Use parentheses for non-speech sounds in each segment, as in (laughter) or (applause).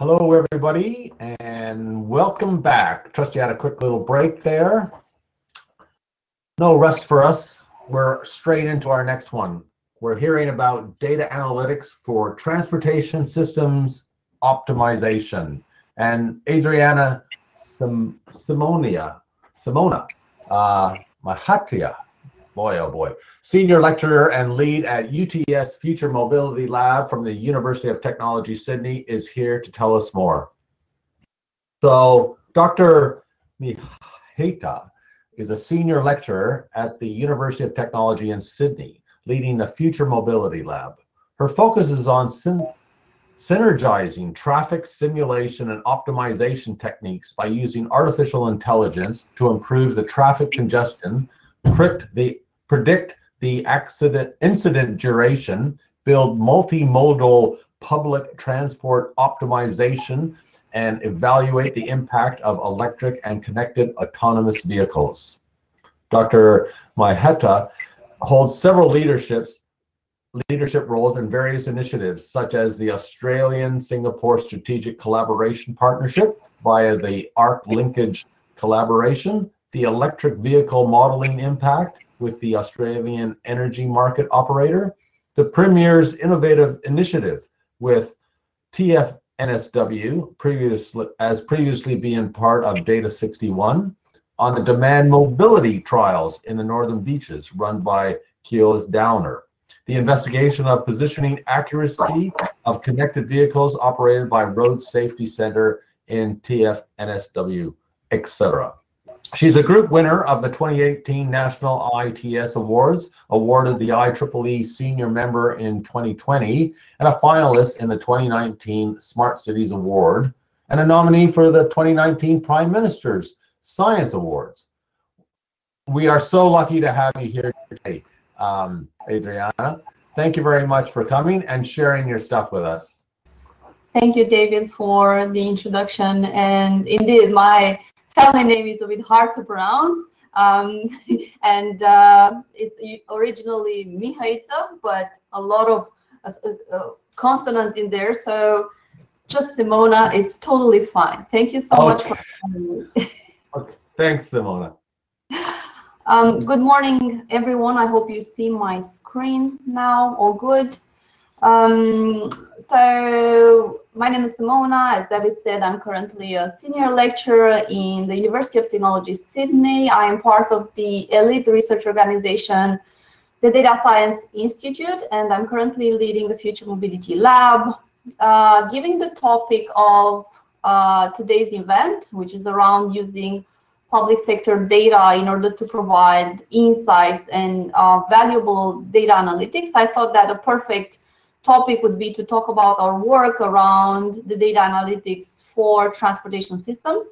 Hello, everybody, and welcome back. Trust you had a quick little break there. No rest for us. We're straight into our next one. We're hearing about data analytics for transportation systems optimization. And Adriana Sim Simonia, Simona uh, Mahatia, boy, oh boy, senior lecturer and lead at UTS Future Mobility Lab from the University of Technology, Sydney, is here to tell us more. So, Dr. Miheta is a senior lecturer at the University of Technology in Sydney, leading the Future Mobility Lab. Her focus is on synergizing traffic simulation and optimization techniques by using artificial intelligence to improve the traffic congestion, the, predict the accident incident duration, build multimodal public transport optimization, and evaluate the impact of electric and connected autonomous vehicles. Dr. Maheta holds several leaderships leadership roles in various initiatives, such as the Australian Singapore Strategic Collaboration Partnership via the ARC Linkage Collaboration, the Electric Vehicle Modeling Impact with the Australian Energy Market Operator, the Premier's Innovative Initiative with TFNSW, previously, as previously being part of Data 61, on the demand mobility trials in the Northern Beaches run by Keolis Downer the investigation of positioning accuracy of connected vehicles operated by Road Safety Center in TFNSW, etc. She's a group winner of the 2018 National ITS Awards, awarded the IEEE Senior Member in 2020, and a finalist in the 2019 Smart Cities Award, and a nominee for the 2019 Prime Minister's Science Awards. We are so lucky to have you here today um, Adriana. Thank you very much for coming and sharing your stuff with us. Thank you, David, for the introduction. And indeed, my family name is a bit hard to pronounce. Um, (laughs) and uh, it's originally Mihaita, but a lot of uh, uh, consonants in there. So just Simona, it's totally fine. Thank you so okay. much for (laughs) okay. Thanks, Simona. Um, good morning, everyone. I hope you see my screen now. All good. Um, so my name is Simona. As David said, I'm currently a senior lecturer in the University of Technology, Sydney. I am part of the elite research organization, the Data Science Institute, and I'm currently leading the Future Mobility Lab, uh, giving the topic of uh, today's event, which is around using public sector data in order to provide insights and uh, valuable data analytics, I thought that a perfect topic would be to talk about our work around the data analytics for transportation systems.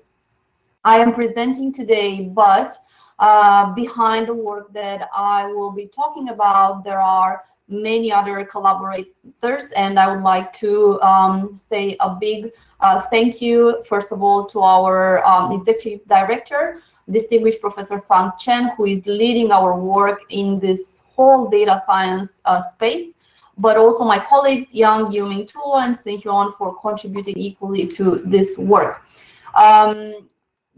I am presenting today, but uh, behind the work that I will be talking about, there are many other collaborators, and I would like to um, say a big uh, thank you, first of all, to our um, executive director, distinguished Professor Fang Chen, who is leading our work in this whole data science uh, space, but also my colleagues, Yang Yuming Tuo and Seunghyeon, for contributing equally to this work. Um,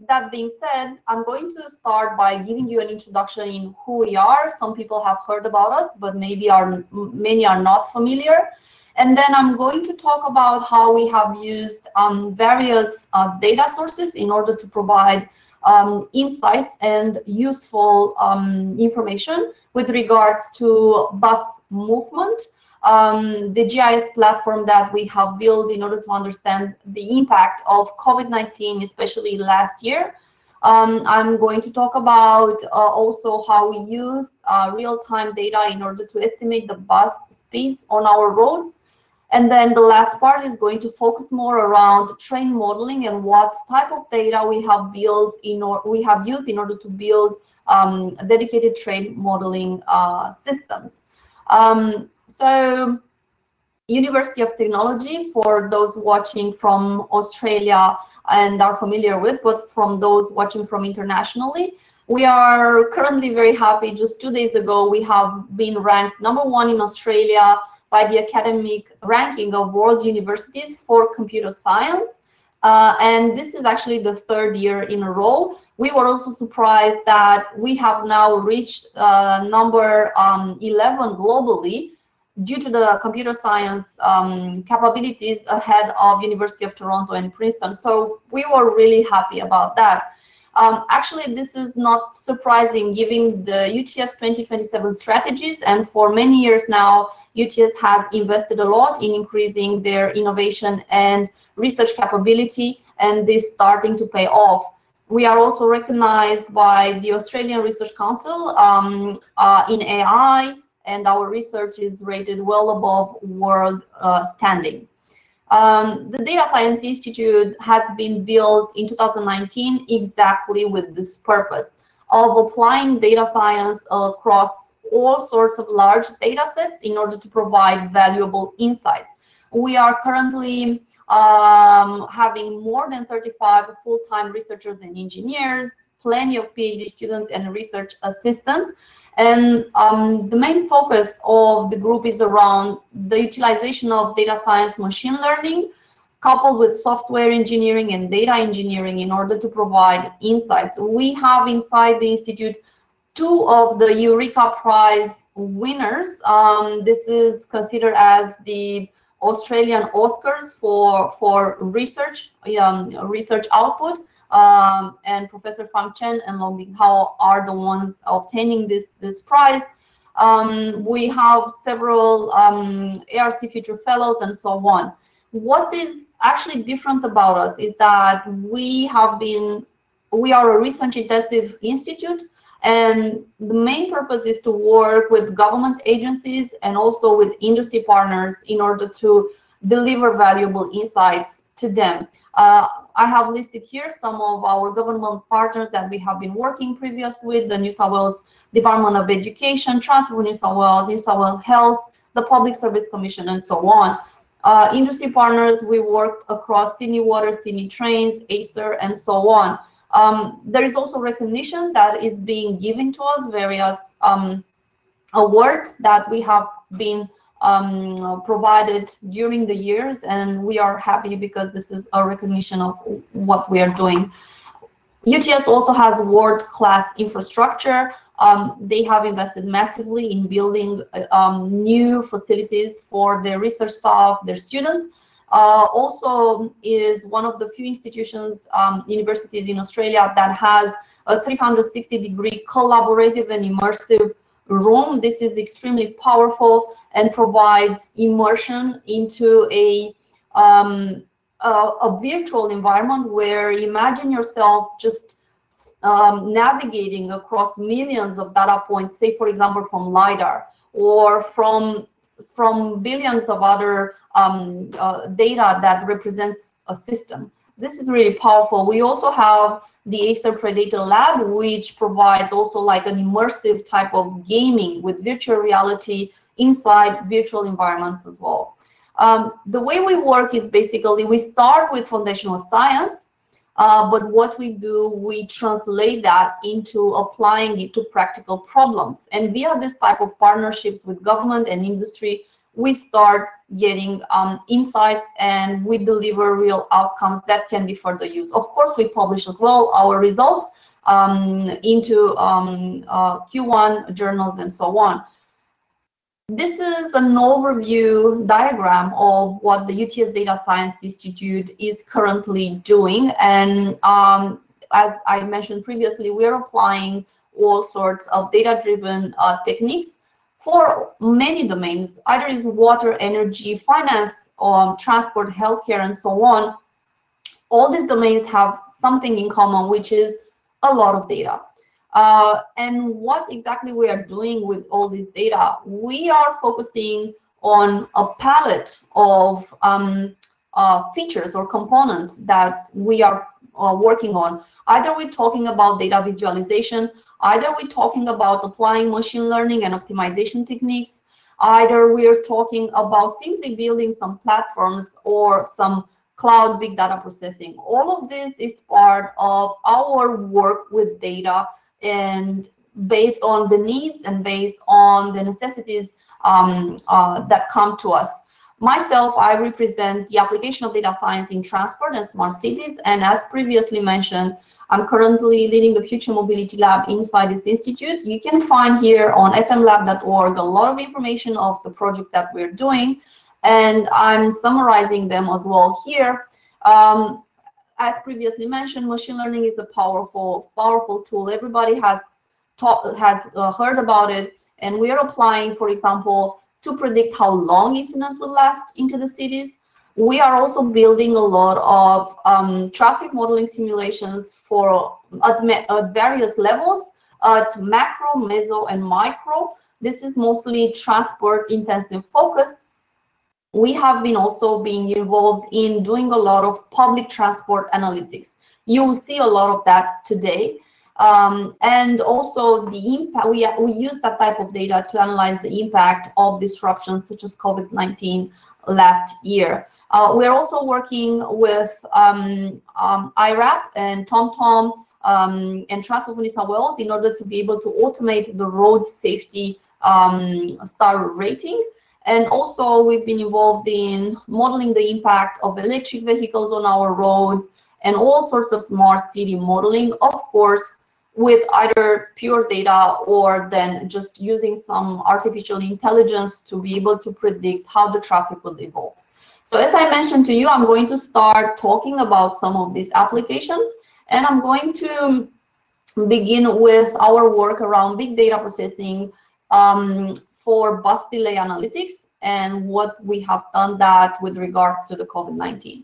that being said, I'm going to start by giving you an introduction in who we are. Some people have heard about us, but maybe are many are not familiar. And then I'm going to talk about how we have used um, various uh, data sources in order to provide um, insights and useful um, information with regards to bus movement, um, the GIS platform that we have built in order to understand the impact of COVID-19, especially last year. Um, I'm going to talk about uh, also how we use uh, real-time data in order to estimate the bus speeds on our roads and then the last part is going to focus more around train modeling and what type of data we have built in or we have used in order to build um, dedicated train modeling uh, systems. Um, so University of Technology, for those watching from Australia and are familiar with, but from those watching from internationally, we are currently very happy. Just two days ago, we have been ranked number one in Australia by the academic ranking of world universities for computer science. Uh, and this is actually the third year in a row. We were also surprised that we have now reached uh, number um, 11 globally due to the computer science um, capabilities ahead of University of Toronto and Princeton. So we were really happy about that. Um, actually, this is not surprising given the UTS 2027 strategies. And for many years now, UTS has invested a lot in increasing their innovation and research capability, and this starting to pay off. We are also recognized by the Australian Research Council um, uh, in AI, and our research is rated well above world uh, standing. Um, the Data Science Institute has been built in 2019 exactly with this purpose of applying data science across all sorts of large data sets in order to provide valuable insights. We are currently um, having more than 35 full-time researchers and engineers, plenty of PhD students and research assistants, and um, the main focus of the group is around the utilization of data science machine learning coupled with software engineering and data engineering in order to provide insights. We have inside the Institute two of the Eureka Prize winners. Um, this is considered as the Australian Oscars for, for research, um, research output um, and Professor Fang Chen and Longbing Cao are the ones obtaining this, this prize. Um, we have several um, ARC Future Fellows and so on. What is actually different about us is that we have been, we are a research intensive institute and the main purpose is to work with government agencies and also with industry partners in order to deliver valuable insights to them. Uh, I have listed here some of our government partners that we have been working previous with, the New South Wales Department of Education, Transport New South Wales, New South Wales Health, the Public Service Commission, and so on. Uh, industry partners, we worked across Sydney Water, Sydney Trains, Acer, and so on. Um, there is also recognition that is being given to us, various um, awards that we have been um, provided during the years, and we are happy because this is a recognition of what we are doing. UTS also has world-class infrastructure. Um, they have invested massively in building um, new facilities for their research staff, their students. Uh, also is one of the few institutions, um, universities in Australia that has a 360 degree collaborative and immersive room. This is extremely powerful and provides immersion into a, um, a, a, virtual environment where imagine yourself just um, navigating across millions of data points, say, for example, from LiDAR or from, from billions of other um, uh, data that represents a system. This is really powerful. We also have the Acer Predator Lab, which provides also like an immersive type of gaming with virtual reality inside virtual environments as well. Um, the way we work is basically we start with foundational science, uh, but what we do, we translate that into applying it to practical problems. And via this type of partnerships with government and industry, we start getting um, insights and we deliver real outcomes that can be further used. Of course, we publish as well our results um, into um, uh, Q1 journals and so on. This is an overview diagram of what the UTS Data Science Institute is currently doing. And um, as I mentioned previously, we're applying all sorts of data-driven uh, techniques for many domains, either is water, energy, finance, um, transport, healthcare, and so on. All these domains have something in common, which is a lot of data. Uh, and what exactly we are doing with all this data, we are focusing on a palette of um, uh, features or components that we are uh, working on. Either we're talking about data visualization, either we're talking about applying machine learning and optimization techniques, either we're talking about simply building some platforms or some cloud big data processing. All of this is part of our work with data and based on the needs and based on the necessities um, uh, that come to us. Myself, I represent the application of data science in transport and smart cities. And as previously mentioned, I'm currently leading the Future Mobility Lab inside this institute. You can find here on fmlab.org a lot of information of the project that we're doing. And I'm summarizing them as well here. Um, as previously mentioned, machine learning is a powerful, powerful tool. Everybody has taught, has uh, heard about it, and we are applying, for example, to predict how long incidents will last into the cities. We are also building a lot of um, traffic modeling simulations for at, at various levels at macro, meso, and micro. This is mostly transport intensive focus. We have been also being involved in doing a lot of public transport analytics. You will see a lot of that today. Um, and also the impact, we, we use that type of data to analyze the impact of disruptions such as COVID-19 last year. Uh, we're also working with um, um, IRAP and TomTom um, and Transport for New Wales in order to be able to automate the road safety um, star rating. And also we've been involved in modeling the impact of electric vehicles on our roads and all sorts of smart city modeling, of course, with either pure data or then just using some artificial intelligence to be able to predict how the traffic will evolve. So as I mentioned to you, I'm going to start talking about some of these applications and I'm going to begin with our work around big data processing um, for bus delay analytics and what we have done that with regards to the COVID-19.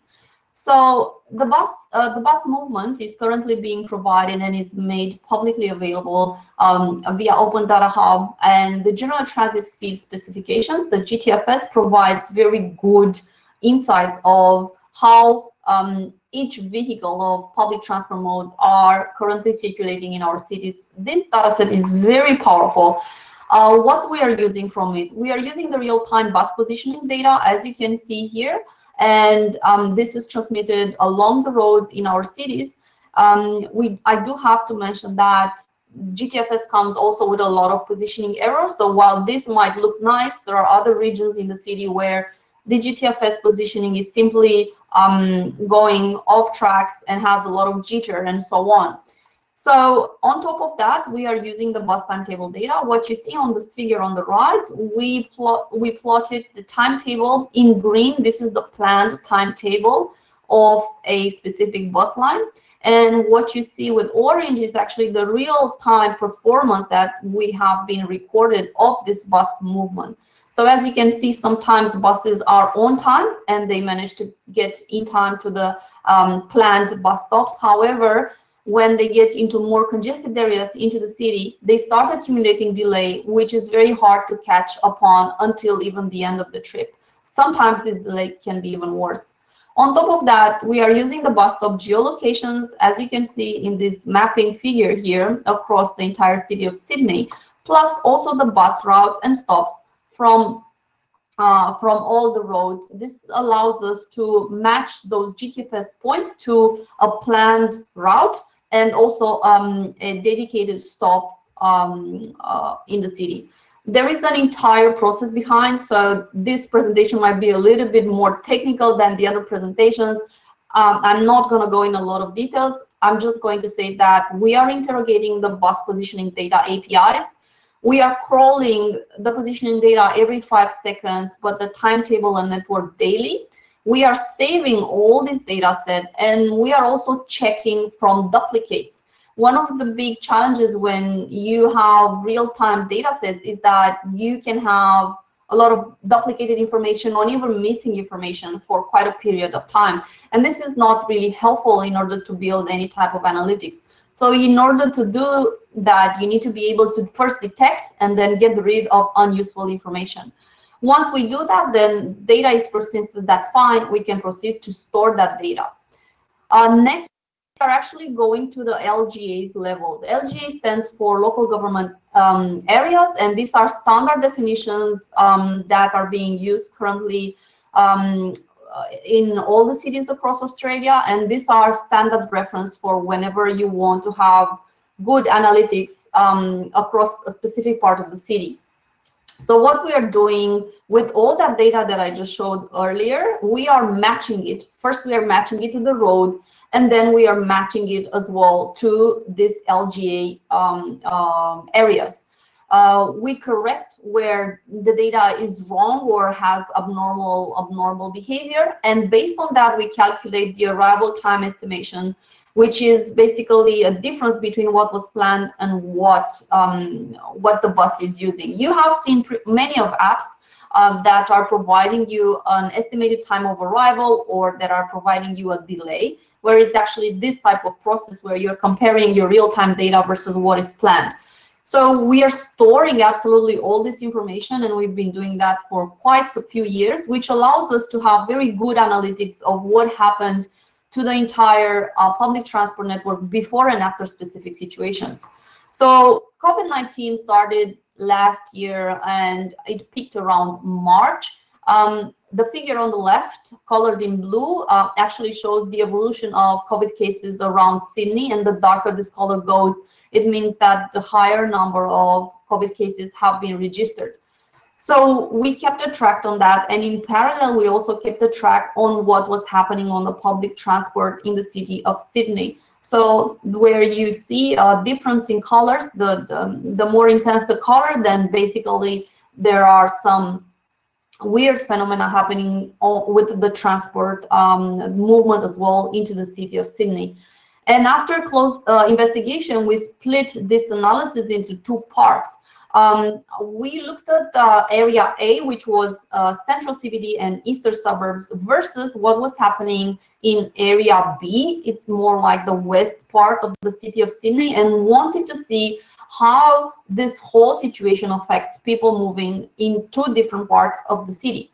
So the bus, uh, the bus movement is currently being provided and is made publicly available um, via Open Data Hub and the General Transit Feed Specifications. The GTFS provides very good insights of how um, each vehicle of public transport modes are currently circulating in our cities. This dataset is very powerful. Uh, what we are using from it, we are using the real-time bus positioning data, as you can see here and um, this is transmitted along the roads in our cities. Um, we, I do have to mention that GTFS comes also with a lot of positioning errors. So while this might look nice, there are other regions in the city where the GTFS positioning is simply um, going off tracks and has a lot of jitter and so on. So on top of that, we are using the bus timetable data. What you see on this figure on the right, we plot we plotted the timetable in green. This is the planned timetable of a specific bus line. And what you see with orange is actually the real-time performance that we have been recorded of this bus movement. So as you can see, sometimes buses are on time and they manage to get in time to the um, planned bus stops. However, when they get into more congested areas into the city, they start accumulating delay, which is very hard to catch upon until even the end of the trip. Sometimes this delay can be even worse. On top of that, we are using the bus stop geolocations, as you can see in this mapping figure here across the entire city of Sydney, plus also the bus routes and stops from uh, from all the roads. This allows us to match those GTFS points to a planned route and also um, a dedicated stop um, uh, in the city. There is an entire process behind, so this presentation might be a little bit more technical than the other presentations. Um, I'm not going to go in a lot of details. I'm just going to say that we are interrogating the bus positioning data APIs. We are crawling the positioning data every five seconds, but the timetable and network daily we are saving all this data set and we are also checking from duplicates. One of the big challenges when you have real-time data sets is that you can have a lot of duplicated information or even missing information for quite a period of time. And this is not really helpful in order to build any type of analytics. So in order to do that, you need to be able to first detect and then get rid of unuseful information. Once we do that, then data is persisted, that's fine. We can proceed to store that data. Uh, next, are actually going to the LGA's level. The LGA stands for local government um, areas, and these are standard definitions um, that are being used currently um, uh, in all the cities across Australia. And these are standard reference for whenever you want to have good analytics um, across a specific part of the city. So what we are doing with all that data that I just showed earlier, we are matching it. First, we are matching it to the road, and then we are matching it as well to this LGA um, uh, areas. Uh, we correct where the data is wrong or has abnormal abnormal behavior, and based on that, we calculate the arrival time estimation which is basically a difference between what was planned and what um, what the bus is using. You have seen many of apps um, that are providing you an estimated time of arrival or that are providing you a delay, where it's actually this type of process where you're comparing your real-time data versus what is planned. So we are storing absolutely all this information and we've been doing that for quite a few years, which allows us to have very good analytics of what happened to the entire uh, public transport network before and after specific situations. So COVID-19 started last year and it peaked around March. Um, the figure on the left, colored in blue, uh, actually shows the evolution of COVID cases around Sydney, and the darker this color goes, it means that the higher number of COVID cases have been registered. So we kept a track on that. And in parallel, we also kept a track on what was happening on the public transport in the city of Sydney. So where you see a difference in colors, the, the, the more intense the color, then basically there are some weird phenomena happening with the transport um, movement as well into the city of Sydney. And after close uh, investigation, we split this analysis into two parts. Um, we looked at the area A, which was uh, central CBD and eastern suburbs, versus what was happening in area B. It's more like the west part of the city of Sydney, and wanted to see how this whole situation affects people moving in two different parts of the city.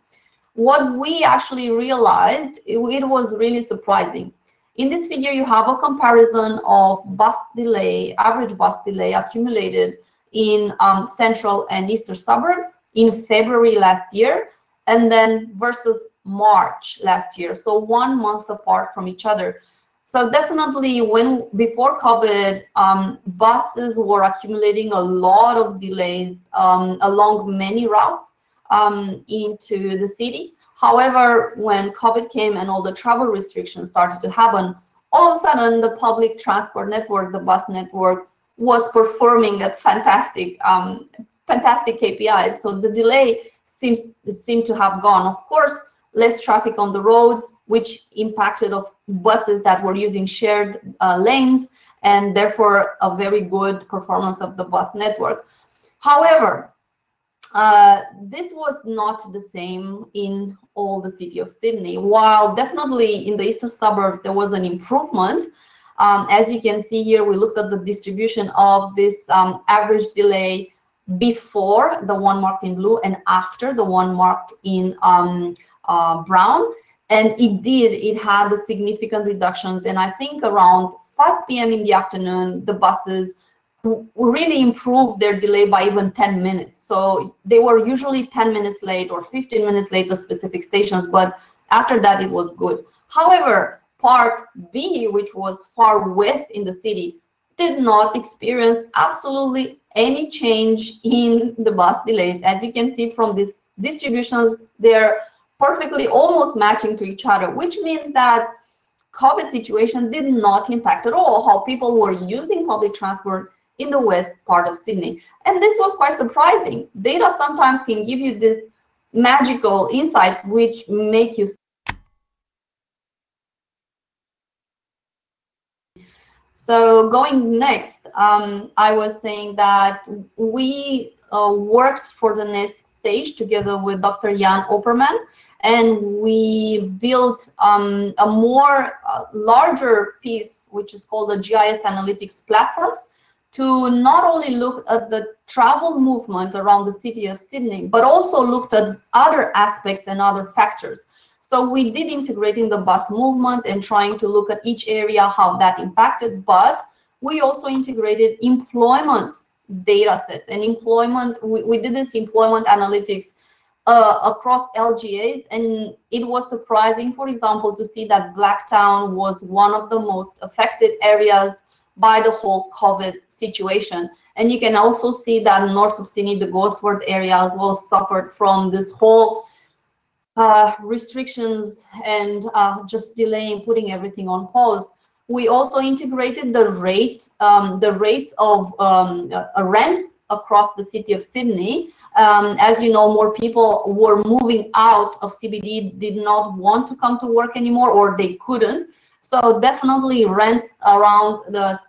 What we actually realized, it, it was really surprising. In this figure, you have a comparison of bus delay, average bus delay accumulated in um, central and eastern suburbs in February last year, and then versus March last year. So one month apart from each other. So definitely when before COVID, um, buses were accumulating a lot of delays um, along many routes um, into the city. However, when COVID came and all the travel restrictions started to happen, all of a sudden the public transport network, the bus network, was performing at fantastic, um, fantastic KPIs. So the delay seems seemed to have gone. Of course, less traffic on the road, which impacted of buses that were using shared uh, lanes, and therefore a very good performance of the bus network. However, uh, this was not the same in all the city of Sydney. While definitely in the eastern suburbs there was an improvement, um, as you can see here, we looked at the distribution of this um, average delay before the one marked in blue and after the one marked in um, uh, brown. And it did, it had significant reductions. And I think around 5 p.m. in the afternoon, the buses really improved their delay by even 10 minutes. So they were usually 10 minutes late or 15 minutes late at specific stations, but after that it was good. However, Part B, which was far west in the city, did not experience absolutely any change in the bus delays. As you can see from these distributions, they're perfectly almost matching to each other, which means that COVID situation did not impact at all how people were using public transport in the west part of Sydney. And this was quite surprising. Data sometimes can give you this magical insights which make you So going next, um, I was saying that we uh, worked for the next stage together with Dr. Jan Opperman, and we built um, a more uh, larger piece, which is called the GIS Analytics Platforms, to not only look at the travel movement around the city of Sydney, but also looked at other aspects and other factors. So we did integrating the bus movement and trying to look at each area, how that impacted, but we also integrated employment data sets and employment, we, we did this employment analytics uh, across LGAs and it was surprising, for example, to see that Blacktown was one of the most affected areas by the whole COVID situation. And you can also see that north of Sydney, the Gosford area as well suffered from this whole uh, restrictions and uh, just delaying, putting everything on pause. We also integrated the rate, um, the rates of um, uh, rents across the city of Sydney. Um, as you know, more people were moving out of CBD, did not want to come to work anymore, or they couldn't. So definitely rents around the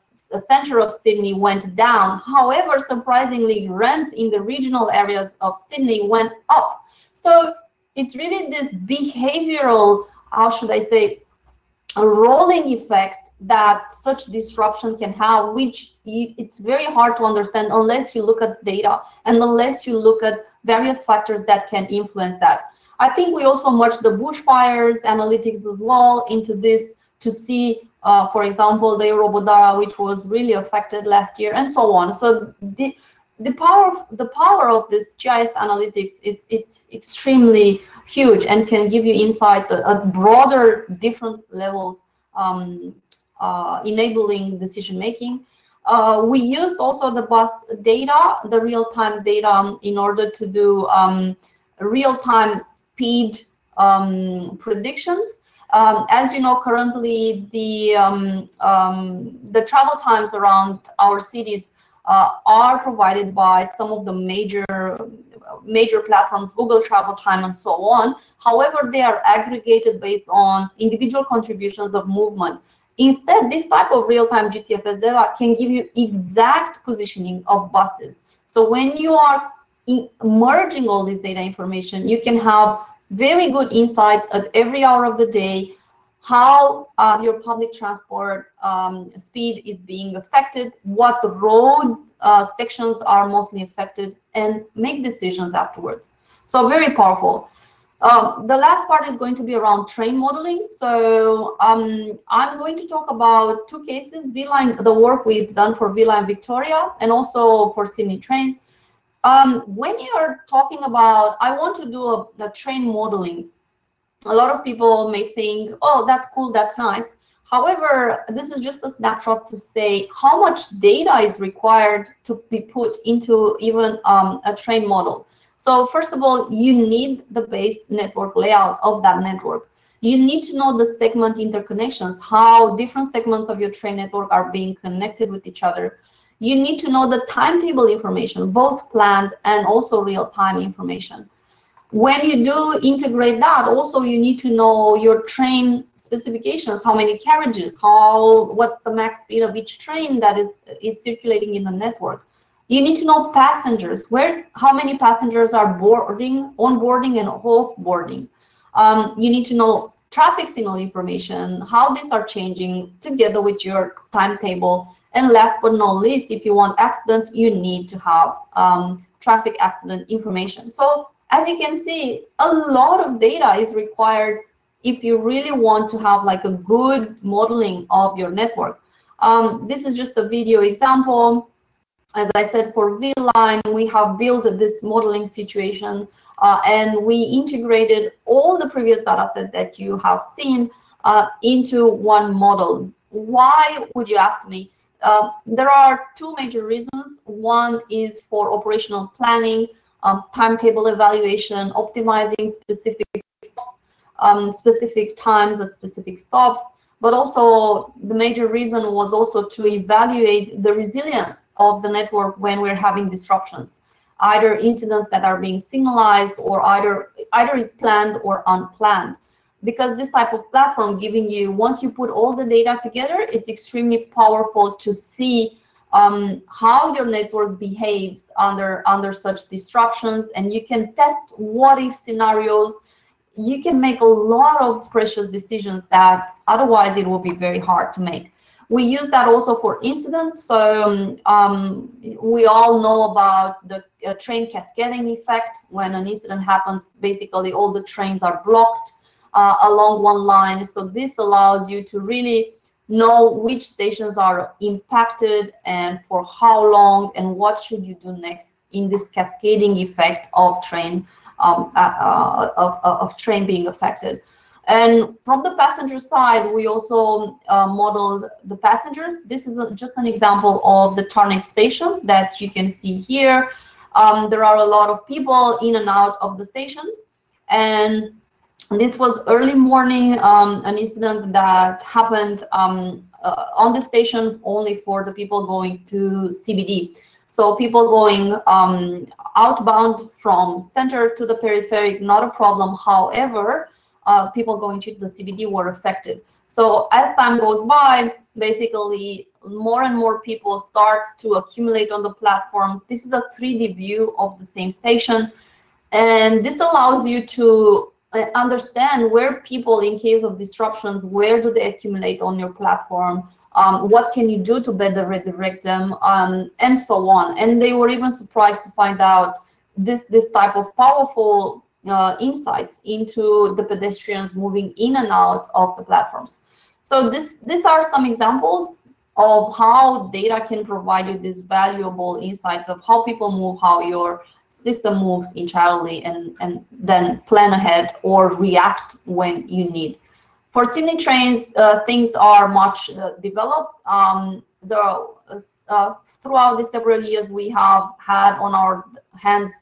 center of Sydney went down. However, surprisingly, rents in the regional areas of Sydney went up. So it's really this behavioral, how should I say, a rolling effect that such disruption can have, which it's very hard to understand unless you look at data and unless you look at various factors that can influence that. I think we also merged the bushfires analytics as well into this to see, uh, for example, the Eurobodalla, which was really affected last year, and so on. So the the power of the power of this GIS analytics it's it's extremely huge and can give you insights at, broader different levels um, uh, enabling decision making. Uh, we used also the bus data, the real-time data um, in order to do um, real-time speed um, predictions. Um, as you know, currently the um, um, the travel times around our cities uh, are provided by some of the major major platforms, Google Travel Time and so on. However, they are aggregated based on individual contributions of movement. Instead, this type of real-time GTFS data can give you exact positioning of buses. So when you are merging all this data information, you can have very good insights at every hour of the day, how uh, your public transport um, speed is being affected, what road uh, sections are mostly affected, and make decisions afterwards. So very powerful. Um, the last part is going to be around train modeling. So um, I'm going to talk about two cases, V/Line, the work we've done for V/Line Victoria and also for Sydney Trains. Um, when you're talking about, I want to do a, a train modeling, a lot of people may think, oh, that's cool, that's nice. However, this is just a snapshot to say how much data is required to be put into even um, a train model. So first of all, you need the base network layout of that network. You need to know the segment interconnections, how different segments of your train network are being connected with each other. You need to know the timetable information, both planned and also real-time information. When you do integrate that, also you need to know your train specifications, how many carriages, how what's the max speed of each train that is, is circulating in the network you need to know passengers, where, how many passengers are boarding, onboarding and off-boarding. Um, you need to know traffic signal information, how these are changing together with your timetable. And last but not least, if you want accidents, you need to have um, traffic accident information. So as you can see, a lot of data is required if you really want to have like a good modeling of your network. Um, this is just a video example as I said, for V/Line, we have built this modeling situation uh, and we integrated all the previous data set that you have seen uh, into one model. Why would you ask me? Uh, there are two major reasons. One is for operational planning, um, timetable evaluation, optimizing specific um, specific times at specific stops, but also the major reason was also to evaluate the resilience of the network when we're having disruptions, either incidents that are being signalized or either either planned or unplanned. Because this type of platform giving you, once you put all the data together, it's extremely powerful to see um, how your network behaves under under such disruptions, and you can test what if scenarios. You can make a lot of precious decisions that otherwise it will be very hard to make. We use that also for incidents. So um, um, we all know about the uh, train cascading effect. When an incident happens, basically all the trains are blocked uh, along one line. So this allows you to really know which stations are impacted and for how long and what should you do next in this cascading effect of train um, uh, uh of, of train being affected. And from the passenger side, we also uh, modeled the passengers. This is a, just an example of the Tarneit station that you can see here. Um, there are a lot of people in and out of the stations. And this was early morning, um, an incident that happened um, uh, on the station only for the people going to CBD. So people going um, outbound from center to the peripheric, not a problem. However, uh, people going to the CBD were affected. So as time goes by, basically more and more people starts to accumulate on the platforms. This is a 3D view of the same station. And this allows you to understand where people, in case of disruptions, where do they accumulate on your platform? Um, what can you do to better redirect them, um, and so on. And they were even surprised to find out this this type of powerful uh, insights into the pedestrians moving in and out of the platforms. So this these are some examples of how data can provide you these valuable insights of how people move, how your system moves entirely, and, and then plan ahead or react when you need. For Sydney trains, uh, things are much uh, developed. Um, there are, uh, throughout the several years, we have had on our hands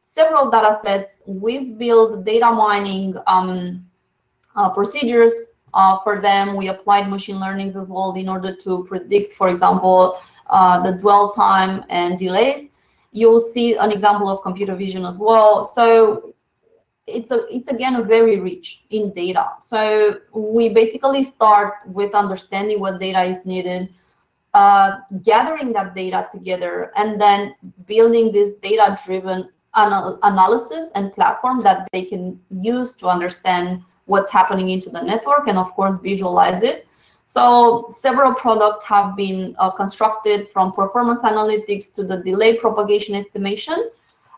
several data sets. We've built data mining um, uh, procedures uh, for them. We applied machine learnings as well in order to predict, for example, uh, the dwell time and delays. You'll see an example of computer vision as well. So it's a it's again very rich in data. So we basically start with understanding what data is needed, uh, gathering that data together, and then building this data-driven anal analysis and platform that they can use to understand what's happening into the network and of course visualize it. So several products have been uh, constructed from performance analytics to the delay propagation estimation,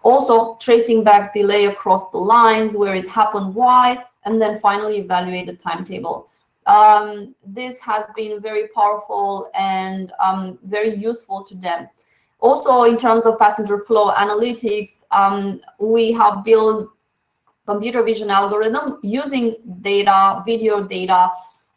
also tracing back delay across the lines, where it happened, why, and then finally evaluate the timetable. Um, this has been very powerful and um, very useful to them. Also, in terms of passenger flow analytics, um, we have built computer vision algorithm using data, video data.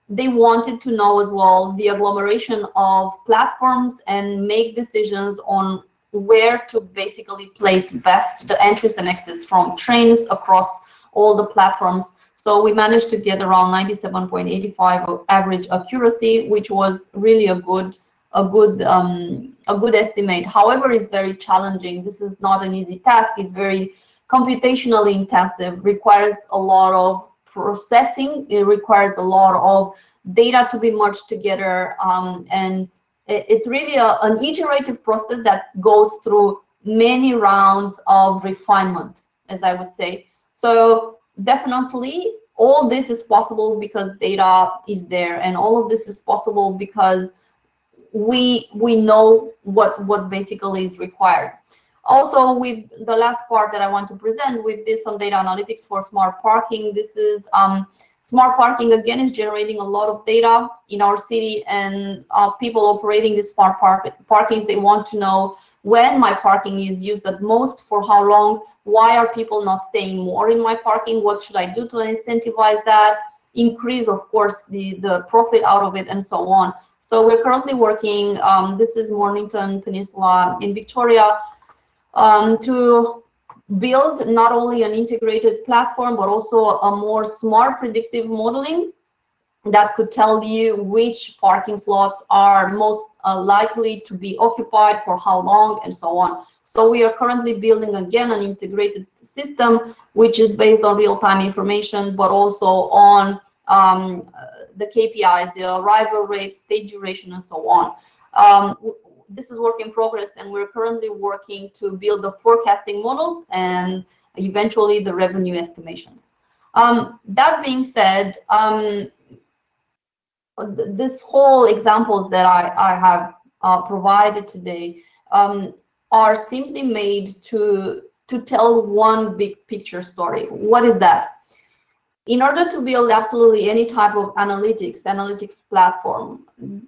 They wanted to know as well the agglomeration of platforms and make decisions on where to basically place best the entries and exits from trains across all the platforms. So we managed to get around 97.85 average accuracy, which was really a good a good um, a good estimate. However, it's very challenging. This is not an easy task. It's very computationally intensive, requires a lot of processing. It requires a lot of data to be merged together. Um, and it, it's really a, an iterative process that goes through many rounds of refinement, as I would say. So definitely all this is possible because data is there and all of this is possible because we we know what what basically is required also, with the last part that I want to present, we did some data analytics for smart parking. This is um, smart parking again is generating a lot of data in our city and uh, people operating these smart park parkings, they want to know when my parking is used at most, for how long, why are people not staying more in my parking, what should I do to incentivize that, increase, of course, the, the profit out of it, and so on. So we're currently working, um, this is Mornington Peninsula in Victoria, um, to build not only an integrated platform, but also a more smart predictive modeling that could tell you which parking slots are most uh, likely to be occupied for how long and so on. So we are currently building again an integrated system which is based on real-time information, but also on um, the KPIs, the arrival rate, state duration, and so on. Um, this is work in progress and we're currently working to build the forecasting models and eventually the revenue estimations. Um, that being said, um, th this whole examples that I, I have uh, provided today um, are simply made to to tell one big picture story. What is that? In order to build absolutely any type of analytics, analytics platform,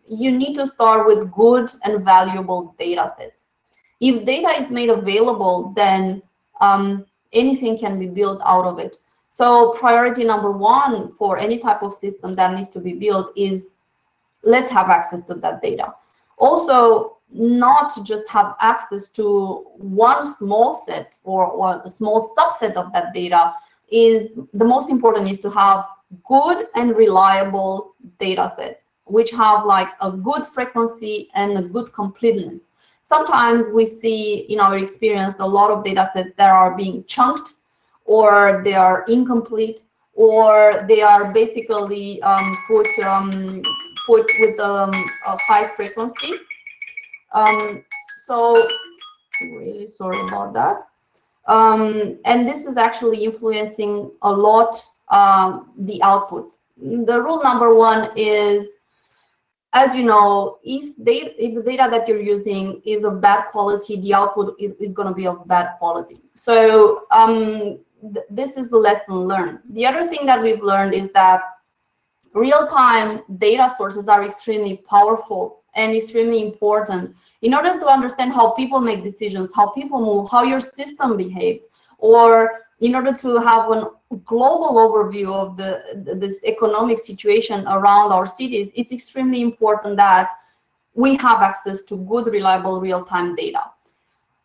you need to start with good and valuable data sets. If data is made available, then um, anything can be built out of it. So priority number one for any type of system that needs to be built is let's have access to that data. Also, not just have access to one small set or, or a small subset of that data is the most important is to have good and reliable data sets which have like a good frequency and a good completeness sometimes we see in our experience a lot of data sets that are being chunked or they are incomplete or they are basically um, put um, put with um, a high frequency um, so really sorry about that. Um, and this is actually influencing a lot um, the outputs. The rule number one is, as you know, if, they, if the data that you're using is of bad quality, the output is, is going to be of bad quality. So um, th this is the lesson learned. The other thing that we've learned is that real-time data sources are extremely powerful and extremely important in order to understand how people make decisions, how people move, how your system behaves, or in order to have a global overview of the this economic situation around our cities, it's extremely important that we have access to good, reliable, real-time data.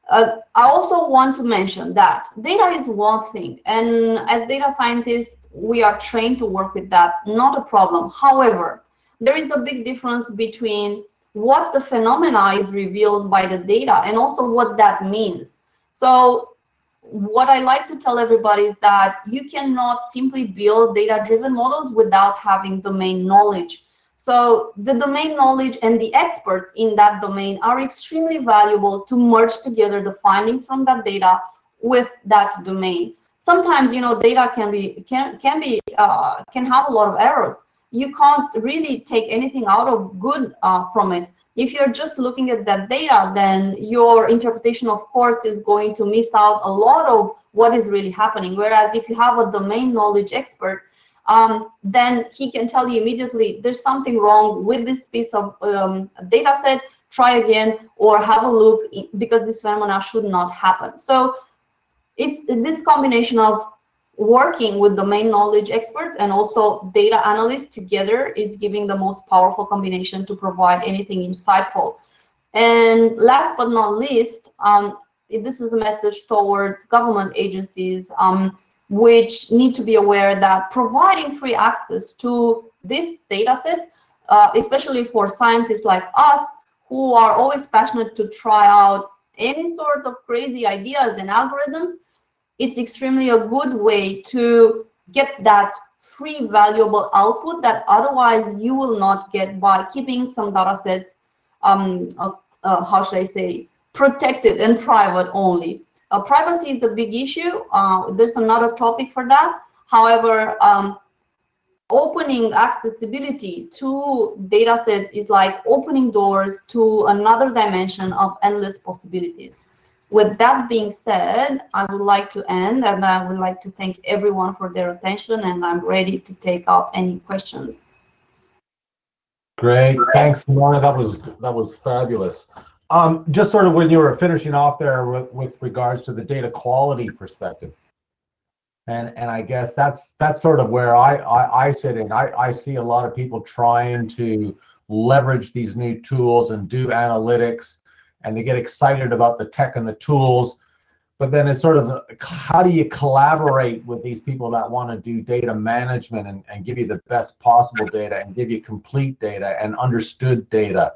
Uh, I also want to mention that data is one thing, and as data scientists, we are trained to work with that, not a problem. However, there is a big difference between what the phenomena is revealed by the data and also what that means. So what I like to tell everybody is that you cannot simply build data-driven models without having domain knowledge. So the domain knowledge and the experts in that domain are extremely valuable to merge together the findings from that data with that domain. Sometimes, you know, data can be can can be uh, can have a lot of errors you can't really take anything out of good uh, from it. If you're just looking at that data, then your interpretation, of course, is going to miss out a lot of what is really happening. Whereas if you have a domain knowledge expert, um, then he can tell you immediately there's something wrong with this piece of um, data set, try again, or have a look because this phenomena should not happen. So it's this combination of working with domain knowledge experts and also data analysts together is giving the most powerful combination to provide anything insightful. And last but not least, um, this is a message towards government agencies um, which need to be aware that providing free access to these data sets, uh, especially for scientists like us, who are always passionate to try out any sorts of crazy ideas and algorithms, it's extremely a good way to get that free valuable output that otherwise you will not get by keeping some data sets um, uh, uh, how should I say protected and private only. Uh, privacy is a big issue. Uh, there's another topic for that. However, um, opening accessibility to data sets is like opening doors to another dimension of endless possibilities with that being said, I would like to end and I would like to thank everyone for their attention and I'm ready to take up any questions. Great, thanks, Simona. That was that was fabulous. Um, just sort of when you were finishing off there with, with regards to the data quality perspective, and and I guess that's that's sort of where I I, I sit in. I I see a lot of people trying to leverage these new tools and do analytics and they get excited about the tech and the tools. But then it's sort of how do you collaborate with these people that want to do data management and, and give you the best possible data and give you complete data and understood data?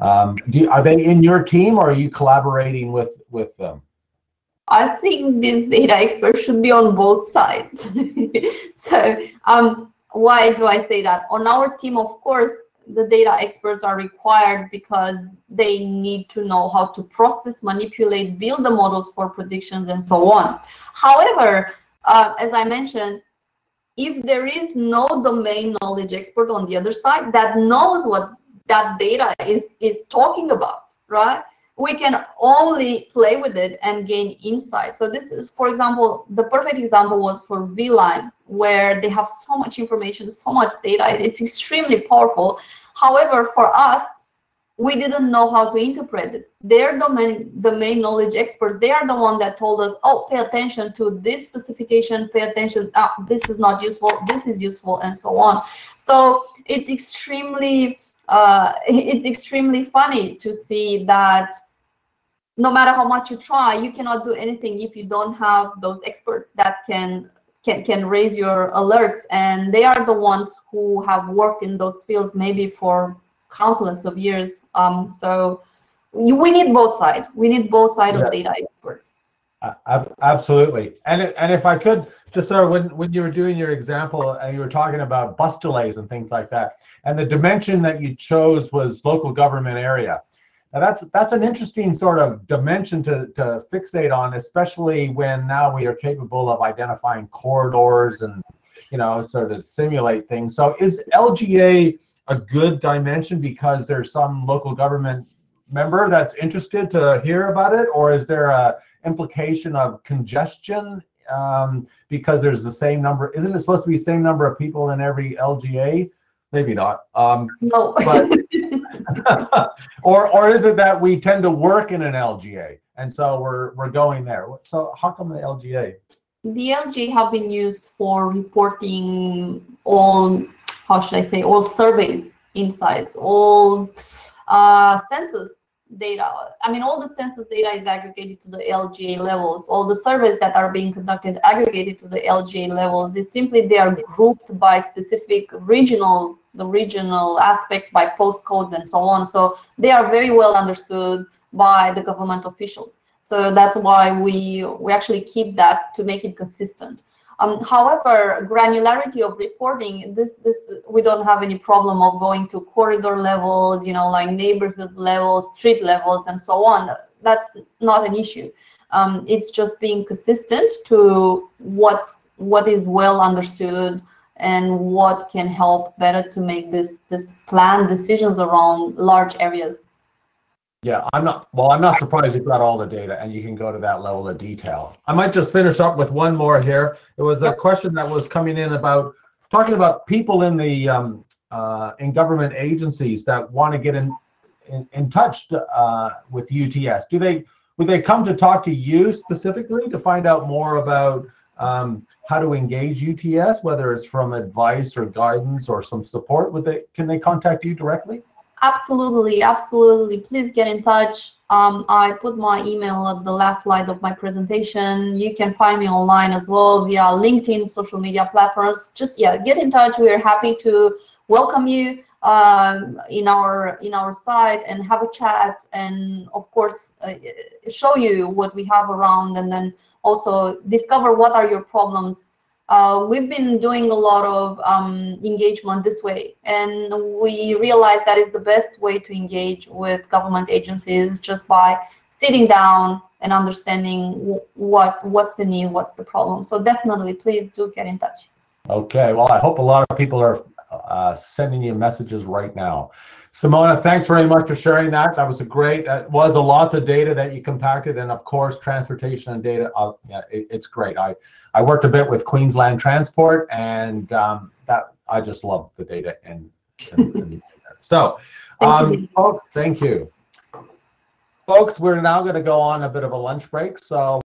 Um, are they in your team or are you collaborating with, with them? I think these data experts should be on both sides. (laughs) so um, why do I say that? On our team, of course, the data experts are required because they need to know how to process, manipulate, build the models for predictions and so on. However, uh, as I mentioned, if there is no domain knowledge expert on the other side that knows what that data is, is talking about, right? we can only play with it and gain insight. So this is, for example, the perfect example was for V/Line, where they have so much information, so much data. It's extremely powerful. However, for us, we didn't know how to interpret it. They're the main, the main knowledge experts. They are the one that told us, oh, pay attention to this specification, pay attention, ah, this is not useful, this is useful, and so on. So it's extremely, uh, (laughs) it's extremely funny to see that no matter how much you try, you cannot do anything if you don't have those experts that can can can raise your alerts and they are the ones who have worked in those fields maybe for countless of years. Um, so you, we need both sides we need both sides yes. of data experts. Uh, absolutely. And and if i could just uh, when when you were doing your example and you were talking about bus delays and things like that and the dimension that you chose was local government area now that's that's an interesting sort of dimension to, to fixate on, especially when now we are capable of identifying corridors and you know sort of simulate things. So is LGA a good dimension because there's some local government member that's interested to hear about it, or is there a implication of congestion um, because there's the same number? Isn't it supposed to be same number of people in every LGA? Maybe not. Um, no. but (laughs) or or is it that we tend to work in an LGA and so we're we're going there? So how come the LGA? The LGA have been used for reporting all how should I say all surveys, insights, all uh, census data. I mean, all the census data is aggregated to the LGA levels. All the surveys that are being conducted aggregated to the LGA levels. It's simply they are grouped by specific regional, the regional aspects by postcodes and so on. So they are very well understood by the government officials. So that's why we we actually keep that to make it consistent. Um, however, granularity of reporting, this, this, we don't have any problem of going to corridor levels, you know, like neighborhood levels, street levels, and so on. That's not an issue. Um, it's just being consistent to what what is well understood and what can help better to make this this plan decisions around large areas. Yeah, I'm not, well, I'm not surprised you've got all the data and you can go to that level of detail. I might just finish up with one more here. It was a question that was coming in about talking about people in the um, uh, in government agencies that want to get in in, in touch uh, with UTS. Do they would they come to talk to you specifically to find out more about um, how to engage UTS, whether it's from advice or guidance or some support? Would they can they contact you directly? Absolutely, absolutely. Please get in touch. Um, I put my email at the last slide of my presentation. You can find me online as well via LinkedIn, social media platforms. Just yeah, get in touch. We are happy to welcome you um, in our in our site and have a chat and of course uh, show you what we have around and then also discover what are your problems uh, we've been doing a lot of um, engagement this way, and we realize that is the best way to engage with government agencies just by sitting down and understanding what what's the need, what's the problem. So definitely, please do get in touch. Okay. Well, I hope a lot of people are uh, sending you messages right now. Simona, thanks very much for sharing that. That was a great, that was a lot of data that you compacted. And of course, transportation and data, uh, yeah, it, it's great. I, I worked a bit with Queensland Transport and um, that I just love the data. And, and, and (laughs) so, um, folks, thank you. Folks, we're now going to go on a bit of a lunch break. So